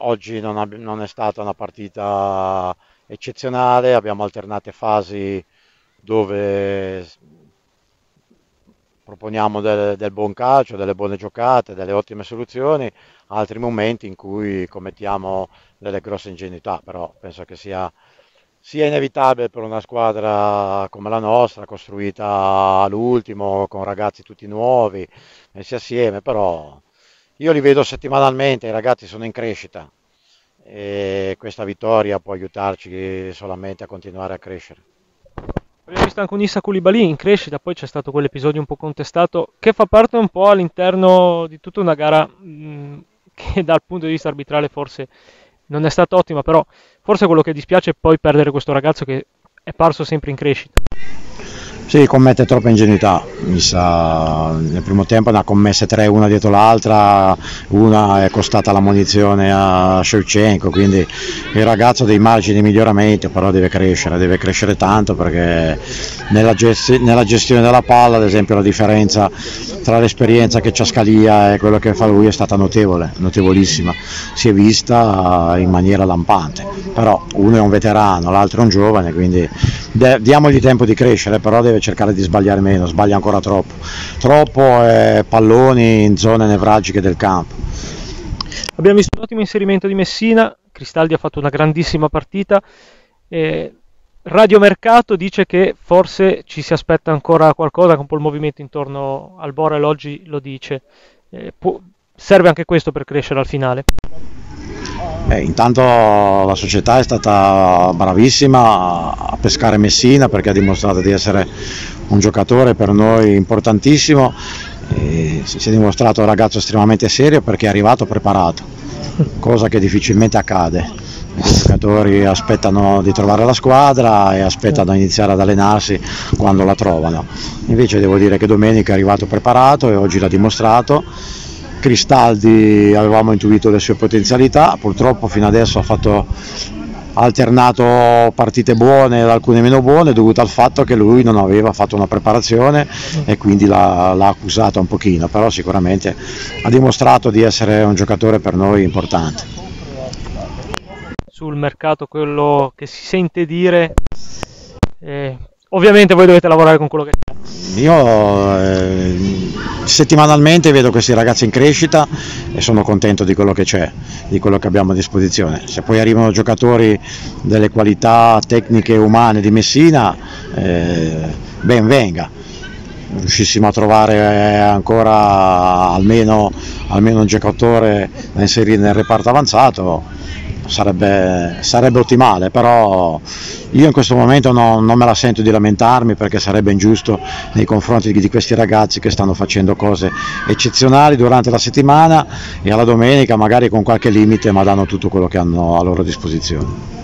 oggi non, ab- non è stata una partita eccezionale, abbiamo alternate fasi dove proponiamo del, del buon calcio, delle buone giocate, delle ottime soluzioni, altri momenti in cui commettiamo delle grosse ingenuità, però penso che sia, sia inevitabile per una squadra come la nostra, costruita all'ultimo, con ragazzi tutti nuovi, messi assieme, però io li vedo settimanalmente, i ragazzi sono in crescita e questa vittoria può aiutarci solamente a continuare a crescere. Abbiamo visto anche un Issa Koulibaly in crescita, poi c'è stato quell'episodio un po' contestato che fa parte un po' all'interno di tutta una gara mh, che dal punto di vista arbitrale forse non è stata ottima, però forse quello che dispiace è poi perdere questo ragazzo che è parso sempre in crescita. Sì, commette troppa ingenuità, mi sa, nel primo tempo ne ha commesse tre una dietro l'altra, una è costata la munizione a Shevchenko, quindi il ragazzo ha dei margini di miglioramento, però deve crescere, deve crescere tanto perché nella, gesti- nella gestione della palla, ad esempio la differenza tra l'esperienza che c'ha Scalia e quello che fa lui è stata notevole, notevolissima, si è vista in maniera lampante, però uno è un veterano, l'altro è un giovane, quindi diamogli tempo di crescere, però deve cercare di sbagliare meno, sbaglia ancora troppo, troppo eh, palloni in zone nevralgiche del campo. Abbiamo visto un ottimo inserimento di Messina, Cristaldi ha fatto una grandissima partita. Eh, Radio Mercato dice che forse ci si aspetta ancora qualcosa, con un po' il movimento intorno al Borel oggi lo dice. Eh, può, serve anche questo per crescere al finale? Eh, intanto la società è stata bravissima a pescare Messina perché ha dimostrato di essere un giocatore per noi importantissimo, e si è dimostrato un ragazzo estremamente serio perché è arrivato preparato, cosa che difficilmente accade. I giocatori aspettano di trovare la squadra e aspettano di iniziare ad allenarsi quando la trovano. Invece devo dire che domenica è arrivato preparato e oggi l'ha dimostrato Cristaldi avevamo intuito le sue potenzialità, purtroppo fino adesso ha fatto alternato partite buone ed alcune meno buone dovute al fatto che lui non aveva fatto una preparazione e quindi l'ha, l'ha accusata un pochino, però sicuramente ha dimostrato di essere un giocatore per noi importante. Sul mercato quello che si sente dire, eh, ovviamente voi dovete lavorare con quello che c'è. Io eh, settimanalmente vedo questi ragazzi in crescita e sono contento di quello che c'è, di quello che abbiamo a disposizione. Se poi arrivano giocatori delle qualità tecniche umane di Messina, eh, ben venga. Riuscissimo a trovare ancora almeno, almeno un giocatore da inserire nel reparto avanzato, sarebbe, sarebbe ottimale, però io in questo momento no, non me la sento di lamentarmi perché sarebbe ingiusto nei confronti di, di questi ragazzi che stanno facendo cose eccezionali durante la settimana e alla domenica magari con qualche limite ma danno tutto quello che hanno a loro disposizione.